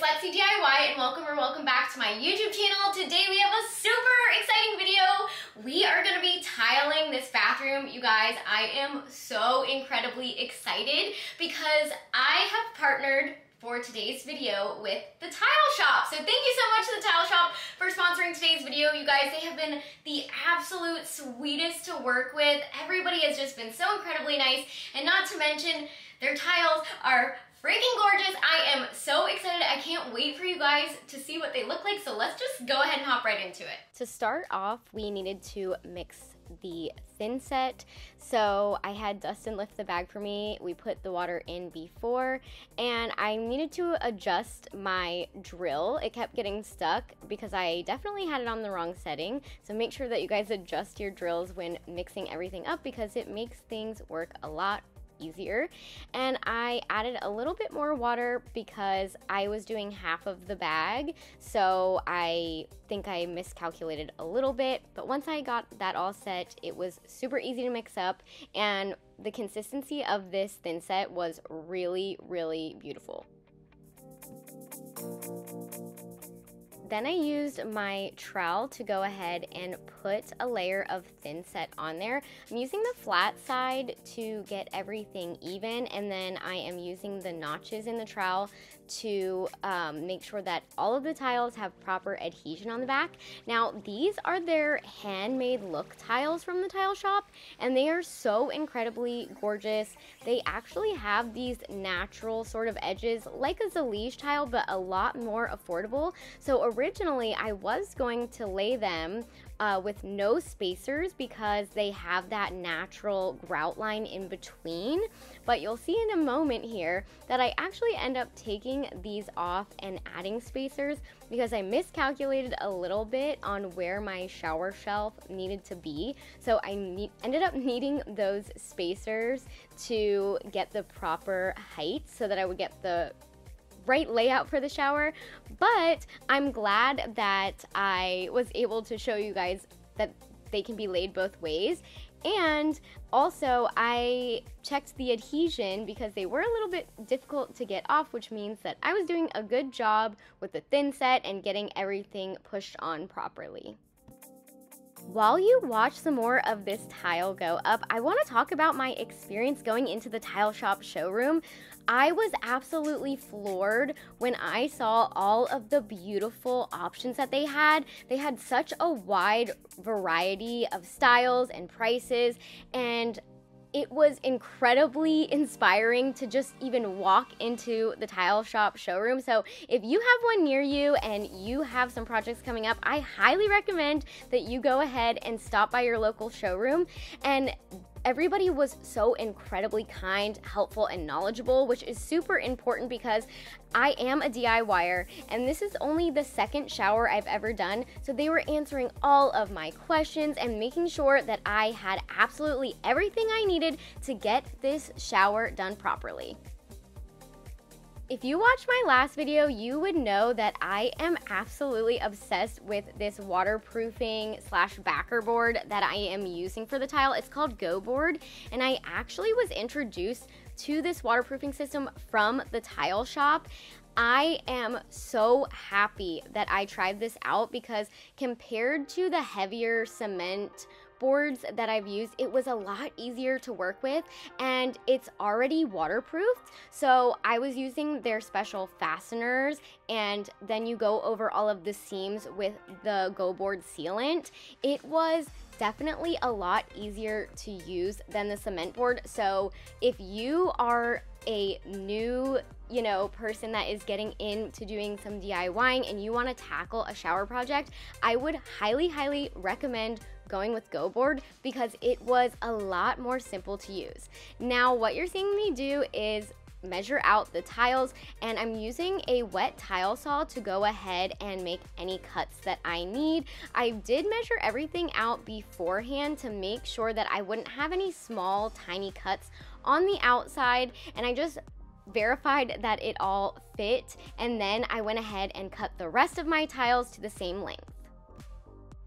it's Lexi DIY and welcome or welcome back to my YouTube channel. Today we have a super exciting video. We are gonna be tiling this bathroom. You guys, I am so incredibly excited because I have partnered for today's video with the Tile Shop. So thank you so much to the Tile Shop for sponsoring today's video. You guys, they have been the absolute sweetest to work with. Everybody has just been so incredibly nice. And not to mention, their tiles are freaking gorgeous. I am so excited. I can't wait for you guys to see what they look like. So let's just go ahead and hop right into it. To start off, we needed to mix the thin set. So I had Dustin lift the bag for me. We put the water in before and I needed to adjust my drill. It kept getting stuck because I definitely had it on the wrong setting. So make sure that you guys adjust your drills when mixing everything up because it makes things work a lot easier. And I added a little bit more water because I was doing half of the bag. So I think I miscalculated a little bit. But once I got that all set, it was super easy to mix up. And the consistency of this thin set was really, really beautiful. Then I used my trowel to go ahead and put a layer of thin set on there. I'm using the flat side to get everything even and then I am using the notches in the trowel to um, make sure that all of the tiles have proper adhesion on the back. Now these are their handmade look tiles from the tile shop and they are so incredibly gorgeous. They actually have these natural sort of edges like a Zellige tile but a lot more affordable. So originally I was going to lay them uh, with no spacers because they have that natural grout line in between. But you'll see in a moment here that I actually end up taking these off and adding spacers because I miscalculated a little bit on where my shower shelf needed to be. So I ne ended up needing those spacers to get the proper height so that I would get the right layout for the shower, but I'm glad that I was able to show you guys that they can be laid both ways. And also, I checked the adhesion because they were a little bit difficult to get off, which means that I was doing a good job with the thin set and getting everything pushed on properly. While you watch some more of this tile go up, I want to talk about my experience going into the tile shop showroom. I was absolutely floored when I saw all of the beautiful options that they had. They had such a wide variety of styles and prices, and it was incredibly inspiring to just even walk into the tile shop showroom. So if you have one near you and you have some projects coming up, I highly recommend that you go ahead and stop by your local showroom and Everybody was so incredibly kind, helpful, and knowledgeable, which is super important because I am a DIYer and this is only the second shower I've ever done. So they were answering all of my questions and making sure that I had absolutely everything I needed to get this shower done properly. If you watched my last video, you would know that I am absolutely obsessed with this waterproofing slash backer board that I am using for the tile. It's called Go Board, and I actually was introduced to this waterproofing system from the tile shop. I am so happy that I tried this out because compared to the heavier cement boards that I've used, it was a lot easier to work with and it's already waterproofed. So I was using their special fasteners and then you go over all of the seams with the Go Board sealant. It was definitely a lot easier to use than the cement board. So if you are a new you know person that is getting into doing some DIYing and you want to tackle a shower project, I would highly highly recommend going with GoBoard because it was a lot more simple to use. Now what you're seeing me do is measure out the tiles and I'm using a wet tile saw to go ahead and make any cuts that I need. I did measure everything out beforehand to make sure that I wouldn't have any small tiny cuts on the outside and I just verified that it all fit and then I went ahead and cut the rest of my tiles to the same length.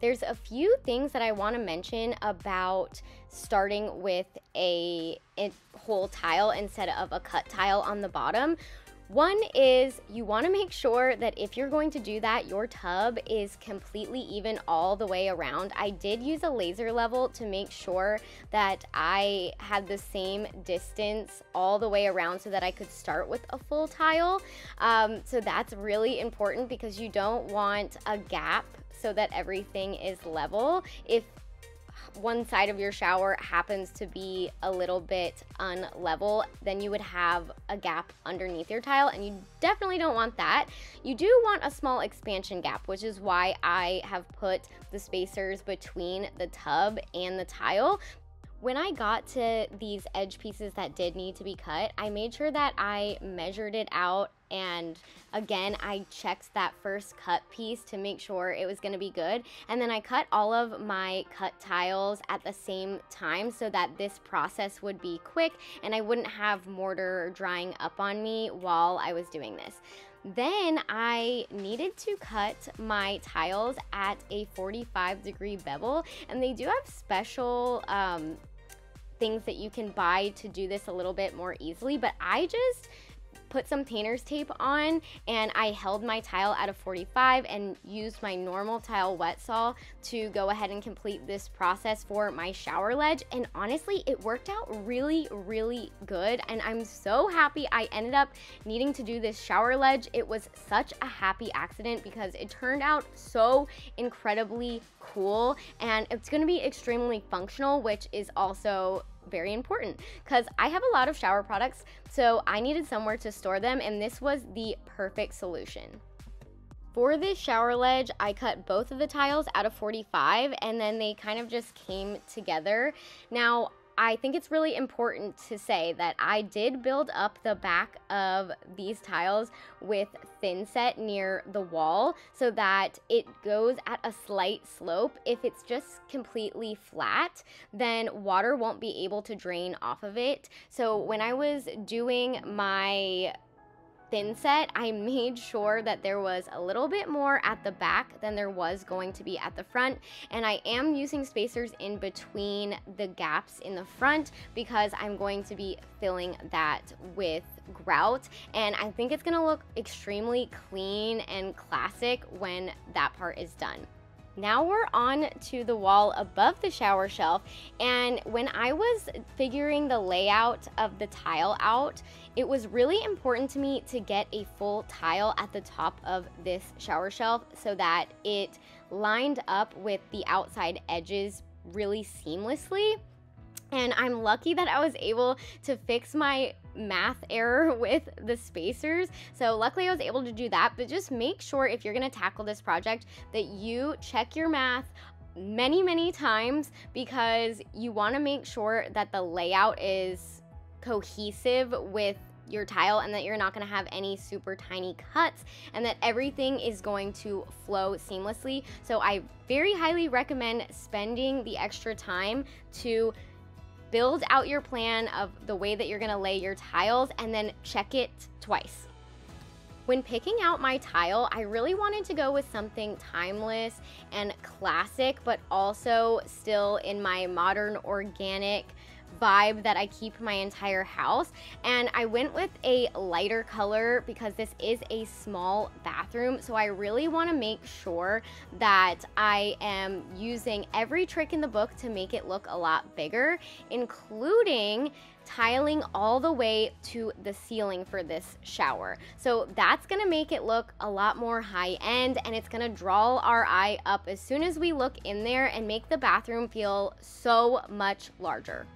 There's a few things that I want to mention about starting with a, a whole tile instead of a cut tile on the bottom. One is you want to make sure that if you're going to do that, your tub is completely even all the way around. I did use a laser level to make sure that I had the same distance all the way around so that I could start with a full tile. Um, so that's really important because you don't want a gap so that everything is level. If one side of your shower happens to be a little bit unlevel, then you would have a gap underneath your tile and you definitely don't want that. You do want a small expansion gap, which is why I have put the spacers between the tub and the tile when I got to these edge pieces that did need to be cut, I made sure that I measured it out and again I checked that first cut piece to make sure it was going to be good and then I cut all of my cut tiles at the same time so that this process would be quick and I wouldn't have mortar drying up on me while I was doing this. Then I needed to cut my tiles at a 45 degree bevel and they do have special um, things that you can buy to do this a little bit more easily, but I just put some painter's tape on and I held my tile at a 45 and used my normal tile wet saw to go ahead and complete this process for my shower ledge. And honestly it worked out really really good and I'm so happy I ended up needing to do this shower ledge. It was such a happy accident because it turned out so incredibly cool and it's going to be extremely functional which is also very important because I have a lot of shower products, so I needed somewhere to store them, and this was the perfect solution. For this shower ledge, I cut both of the tiles out of 45 and then they kind of just came together. Now, I think it's really important to say that I did build up the back of these tiles with thinset near the wall so that it goes at a slight slope. If it's just completely flat, then water won't be able to drain off of it. So when I was doing my thinset, I made sure that there was a little bit more at the back than there was going to be at the front. And I am using spacers in between the gaps in the front because I'm going to be filling that with grout. And I think it's gonna look extremely clean and classic when that part is done. Now we're on to the wall above the shower shelf and when I was figuring the layout of the tile out, it was really important to me to get a full tile at the top of this shower shelf so that it lined up with the outside edges really seamlessly. And I'm lucky that I was able to fix my math error with the spacers. So luckily I was able to do that, but just make sure if you're gonna tackle this project that you check your math many, many times because you wanna make sure that the layout is cohesive with your tile and that you're not going to have any super tiny cuts and that everything is going to flow seamlessly. So I very highly recommend spending the extra time to build out your plan of the way that you're gonna lay your tiles and then check it twice. When picking out my tile, I really wanted to go with something timeless and classic, but also still in my modern organic vibe that I keep my entire house. And I went with a lighter color because this is a small bathroom. So I really wanna make sure that I am using every trick in the book to make it look a lot bigger, including tiling all the way to the ceiling for this shower. So that's gonna make it look a lot more high end and it's gonna draw our eye up as soon as we look in there and make the bathroom feel so much larger.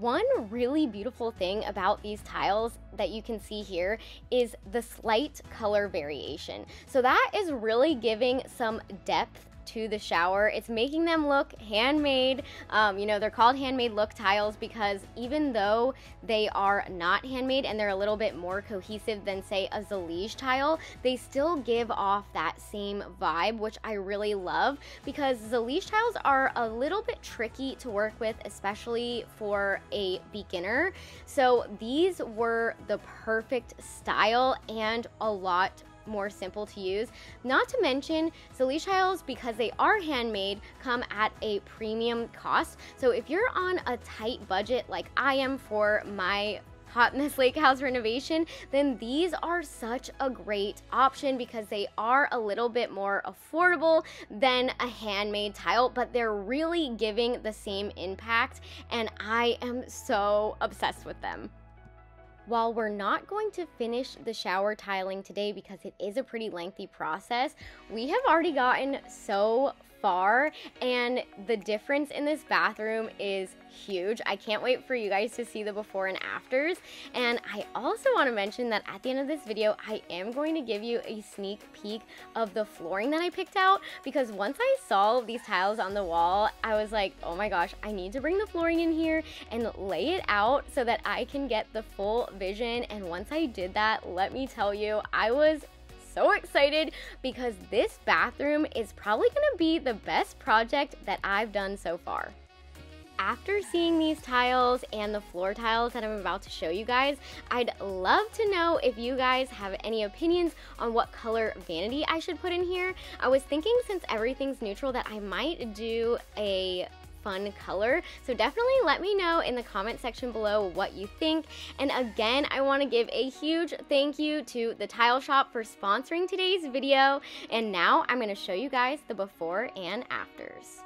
One really beautiful thing about these tiles that you can see here is the slight color variation. So that is really giving some depth to the shower. It's making them look handmade. Um, you know, they're called handmade look tiles because even though they are not handmade and they're a little bit more cohesive than say a Zellige tile, they still give off that same vibe, which I really love because Zellige tiles are a little bit tricky to work with, especially for a beginner. So these were the perfect style and a lot more simple to use. Not to mention, Zellige tiles, because they are handmade, come at a premium cost. So if you're on a tight budget like I am for my hot in lake house renovation, then these are such a great option because they are a little bit more affordable than a handmade tile, but they're really giving the same impact and I am so obsessed with them. While we're not going to finish the shower tiling today because it is a pretty lengthy process, we have already gotten so far and the difference in this bathroom is huge. I can't wait for you guys to see the before and afters. And I also want to mention that at the end of this video, I am going to give you a sneak peek of the flooring that I picked out because once I saw these tiles on the wall, I was like, oh my gosh, I need to bring the flooring in here and lay it out so that I can get the full vision. And once I did that, let me tell you, I was so excited because this bathroom is probably gonna be the best project that I've done so far. After seeing these tiles and the floor tiles that I'm about to show you guys, I'd love to know if you guys have any opinions on what color vanity I should put in here. I was thinking since everything's neutral that I might do a fun color. So definitely let me know in the comment section below what you think. And again, I want to give a huge thank you to the Tile Shop for sponsoring today's video. And now I'm going to show you guys the before and afters.